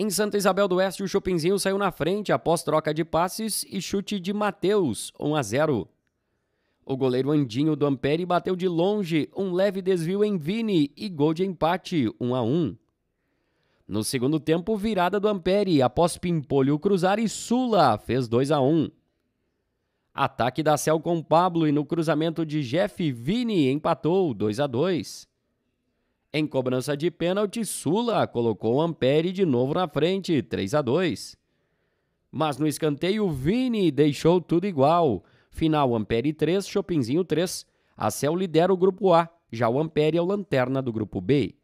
Em Santa Isabel do Oeste, o Chopinzinho saiu na frente após troca de passes e chute de Matheus, 1 a 0. O goleiro Andinho do Ampere bateu de longe um leve desvio em Vini e gol de empate, 1 a 1. No segundo tempo, virada do Ampere após Pimpolho cruzar e Sula fez 2 a 1. Ataque da Cel com Pablo e no cruzamento de Jeff Vini empatou 2 a 2. Em cobrança de pênalti, Sula colocou Ampere de novo na frente, 3 a 2. Mas no escanteio, Vini deixou tudo igual. Final Ampere 3, Chopinzinho 3. A Cel lidera o grupo A, já o Ampere é o lanterna do grupo B.